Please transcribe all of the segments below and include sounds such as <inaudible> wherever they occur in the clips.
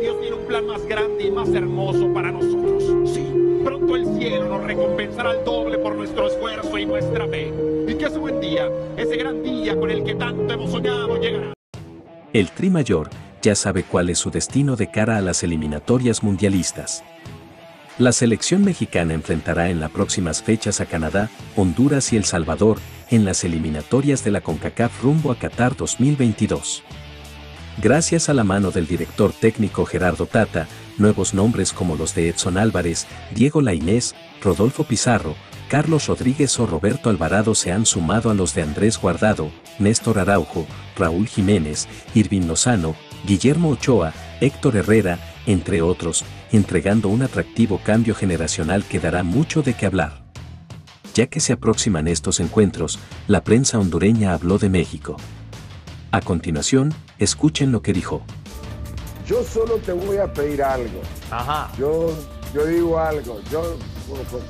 Dios tiene un plan más grande y más hermoso para nosotros. Sí, pronto el cielo nos recompensará al doble por nuestro esfuerzo y nuestra fe. Y que ese buen día, ese gran día con el que tanto hemos soñado, llegará. El Tri Mayor ya sabe cuál es su destino de cara a las eliminatorias mundialistas. La selección mexicana enfrentará en las próximas fechas a Canadá, Honduras y El Salvador en las eliminatorias de la CONCACAF rumbo a Qatar 2022. Gracias a la mano del director técnico Gerardo Tata, nuevos nombres como los de Edson Álvarez, Diego Lainés, Rodolfo Pizarro, Carlos Rodríguez o Roberto Alvarado se han sumado a los de Andrés Guardado, Néstor Araujo, Raúl Jiménez, Irvin Lozano, Guillermo Ochoa, Héctor Herrera, entre otros, entregando un atractivo cambio generacional que dará mucho de qué hablar. Ya que se aproximan estos encuentros, la prensa hondureña habló de México. A continuación, escuchen lo que dijo. Yo solo te voy a pedir algo. Ajá. Yo, yo digo algo. Yo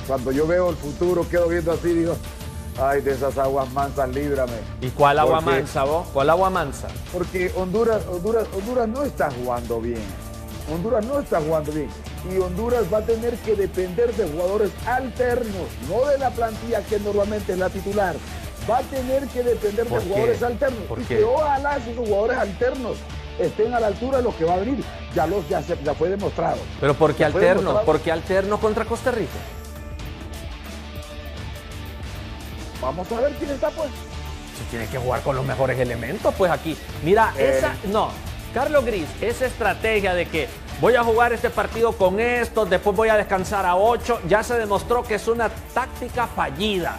cuando yo veo el futuro quedo viendo así digo, ay de esas aguas mansas líbrame. ¿Y cuál agua Porque- mansa vos? ¿Cuál agua mansa? Porque Honduras, Honduras, Honduras no está jugando bien. Honduras no está jugando bien. Y Honduras va a tener que depender de jugadores alternos, no de la plantilla que normalmente es la titular. Va a tener que depender de jugadores alternos. ¿Por y qué? que ojalá esos jugadores alternos estén a la altura de lo que va a venir. Ya, los, ya, se- ya fue demostrado. Pero ¿por qué alterno? ¿Por qué alterno contra Costa Rica? Vamos a ver quién está pues. Se tiene que jugar con los mejores elementos, pues aquí. Mira, Eh. esa. No, Carlos Gris, esa estrategia de que voy a jugar este partido con estos, después voy a descansar a ocho, ya se demostró que es una táctica fallida.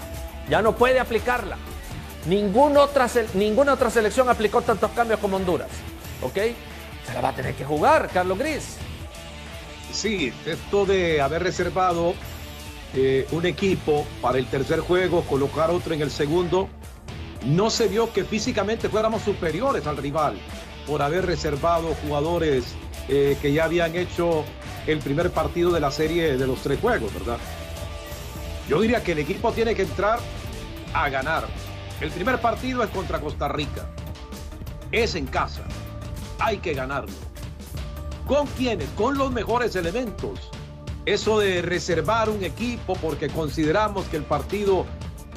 Ya no puede aplicarla. Ninguna otra, selección aplicó tantos cambios como Honduras. ¿Ok? Se la va a tener que jugar, Carlos Gris. Sí, esto de haber reservado eh, un equipo para el tercer juego, colocar otro en el segundo, no se vio que físicamente fuéramos superiores al rival por haber reservado jugadores eh, que ya habían hecho el primer partido de la serie de los tres juegos, ¿verdad? Yo diría que el equipo tiene que entrar a ganar. El primer partido es contra Costa Rica. Es en casa. Hay que ganarlo. ¿Con quiénes? Con los mejores elementos. Eso de reservar un equipo porque consideramos que el partido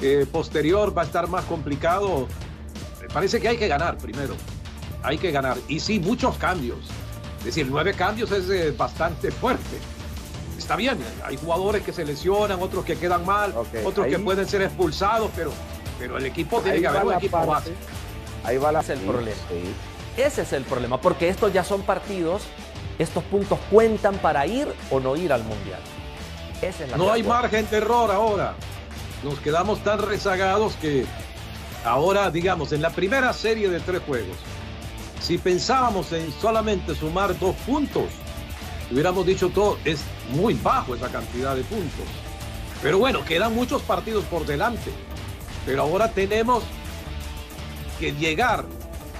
eh, posterior va a estar más complicado, me parece que hay que ganar primero. Hay que ganar. Y sí, muchos cambios. Es decir, nueve cambios es eh, bastante <laughs> fuerte. Está bien, hay jugadores que se lesionan, otros que quedan mal, otros que pueden ser expulsados, pero, pero el equipo tiene que haber un equipo parte- base. Ahí va la Ese es el problema. Sí. Ese es el problema, porque estos ya son partidos, estos puntos cuentan para ir o no ir al Mundial. Esa es la No hay margen de error ahora. Nos quedamos tan rezagados que ahora, digamos, en la primera serie de tres juegos, si pensábamos en solamente sumar dos puntos, hubiéramos dicho todo, es muy bajo esa cantidad de puntos. Pero bueno, quedan muchos partidos por delante. Pero ahora tenemos que llegar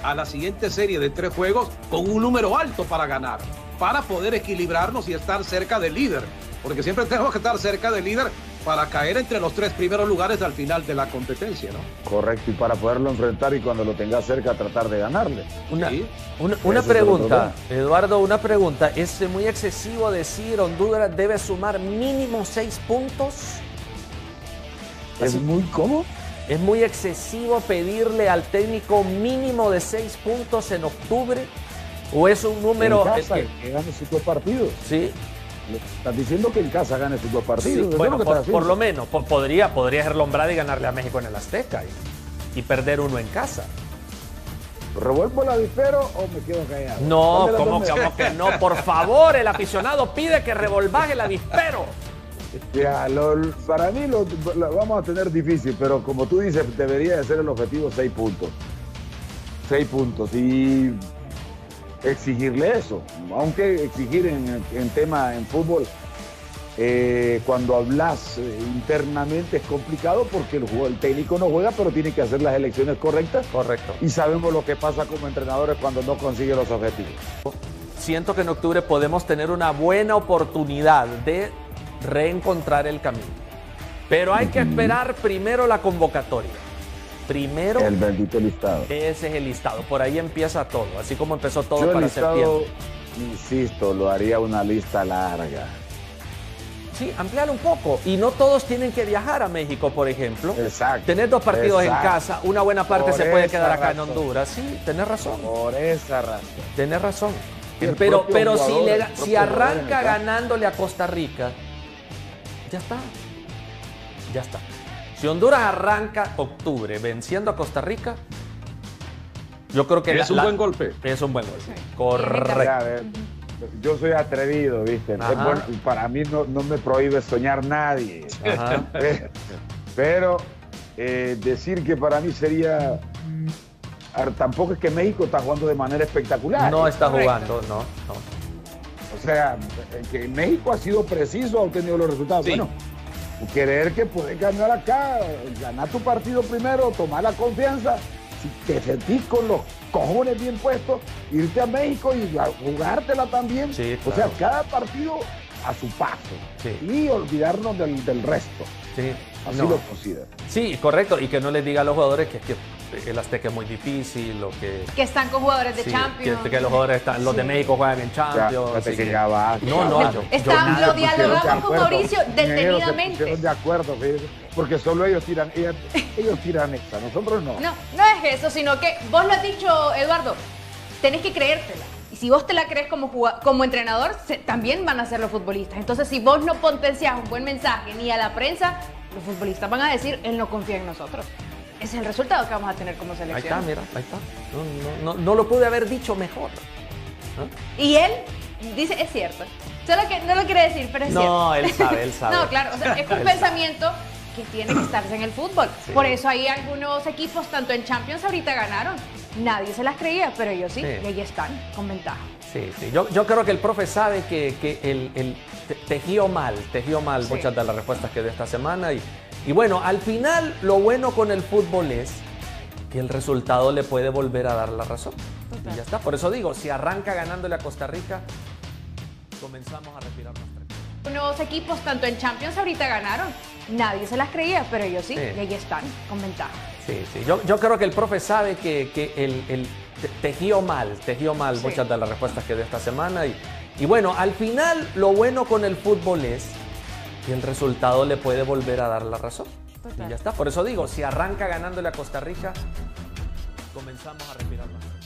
a la siguiente serie de tres juegos con un número alto para ganar, para poder equilibrarnos y estar cerca del líder. Porque siempre <laughs> tenemos que estar cerca del líder para caer entre los tres primeros lugares al final de la competencia, ¿no? Correcto, y para poderlo enfrentar y cuando lo tenga cerca tratar de ganarle. Una, Sí. una- una es pregunta. Eduardo, una pregunta. ¿Es muy excesivo decir Honduras debe sumar mínimo seis puntos? Es Así- muy cómodo. ¿Es muy excesivo pedirle al técnico mínimo de seis puntos en octubre? ¿O es un número... en casa, que- que partidos. sí, Estás diciendo que en casa gane sus dos partidos. Bueno, por, por lo menos. po- podría, podría ser Lombrada y ganarle a México en el Azteca y, y perder uno en casa. ¿Revuelvo el avispero o me quedo callado? No, ¿Cuál de las ¿cómo, cómo que no? Por favor, el aficionado pide que revolvaje el avispero. Ya, lo- para mí lo, lo vamos a tener difícil, pero como tú dices, debería de ser el objetivo seis puntos. Seis puntos. Y exigirle eso. Aunque exigir en, en tema en fútbol, eh, cuando hablas eh, internamente es complicado porque el, el técnico no juega, pero tiene que hacer las elecciones correctas. Correcto. Y sabemos lo que pasa como entrenadores cuando no consigue los objetivos. Siento que en octubre podemos tener una buena oportunidad de reencontrar el camino. Pero hay que esperar primero la convocatoria. Primero, El bendito listado. ese es el listado. Por ahí empieza todo, así como empezó todo Yo para listado, septiembre. insisto, lo haría una lista larga. Sí, ampliar un poco. Y no todos tienen que viajar a México, por ejemplo. Exacto. Tener dos partidos exacto. en casa, una buena parte Por se puede quedar acá razón. en Honduras. Sí, tenés razón. Por esa razón. Tenés razón. El Pero, pero si, le- si arranca ganándole a Costa Rica, ya está. Ya está. Si Honduras arranca octubre venciendo a Costa Rica, yo creo que Es la- un buen golpe. Es un buen golpe. Sí. Correcto. Eh, Yo soy atrevido, ¿viste? Bueno, para mí no, no me prohíbe soñar nadie. Ajá. Pero eh, decir que para mí sería. a ver, Tampoco es que México está jugando de manera espectacular. No está Correcto. jugando, no, no. O sea, eh, que México ha sido preciso, ha obtenido los resultados. Sí. Bueno, querer que puedes ganar acá, ganar tu partido primero, tomar la confianza. Si te sentís con los cojones bien puestos, irte a México y jugártela también. Sí, O sea, cada partido a su paso. Sí. Y olvidarnos del, del resto. Sí, Así no. lo considero. Sí, correcto. Y que no les diga a los jugadores que, que el Azteca es muy difícil o que, Que están con jugadores de sí, Champions. que, que los jugadores están, los de. México juegan en Champions. que que-. No, no, yo-. Está- yo nada. lo dialogamos de con acuerdo. Mauricio detenidamente. de acuerdo, porque solo ellos tiran, ellos, <laughs> ellos tiran esta, nosotros no. No, no es eso, sino que vos lo has dicho, Eduardo, tenés que creértela. Y si vos te la crees como, como entrenador, se- también van a ser los futbolistas. Entonces, si vos no potencias un buen mensaje ni a la prensa, los futbolistas van a decir, él no confía en nosotros. Es el resultado que vamos a tener como Ahí selección. está, mira, ahí está. No, no, no, no lo pude haber dicho mejor. Y él dice, es cierto. Solo que no lo quiere decir, pero es No, cierto. él sabe, él <laughs> sabe. no, claro, o sea, es <laughs> un Él pensamiento que tiene que estarse en el fútbol. Sí. Por eso hay algunos equipos, tanto en Champions ahorita ganaron. Nadie se las creía, pero ellos sí, Sí. y ahí están, con ventaja. Sí, sí. Yo, yo creo que el profe sabe que, que el, el te- tejió mal, tejió mal Sí. muchas de las respuestas que dio esta semana. Y, y bueno, al final lo bueno con el fútbol es que el resultado le puede volver a dar la razón. Total. Y ya está. Por eso digo, si arranca ganándole a Costa Rica, comenzamos a respirar más. Unos equipos, tanto en Champions ahorita ganaron. Nadie se las creía, pero ellos sí, Sí. y ahí están, con ventaja. Sí, sí. Yo, yo creo que el profe sabe que, que el, el te- tejió mal, tejió mal Sí. muchas de las respuestas que dio esta semana. Y, y bueno, al final lo bueno con el fútbol es que el resultado le puede volver a dar la razón. Total. Y ya está. Por eso digo, si arranca ganándole a Costa Rica, comenzamos a respirar más.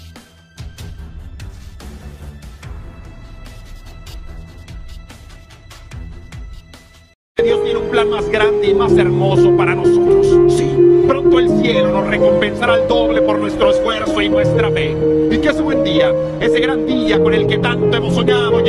Dios tiene un plan más grande y más hermoso para nosotros. Sí, pronto el cielo nos recompensará al doble por nuestro esfuerzo y nuestra fe. Y que ese buen día, ese gran día con el que tanto hemos soñado,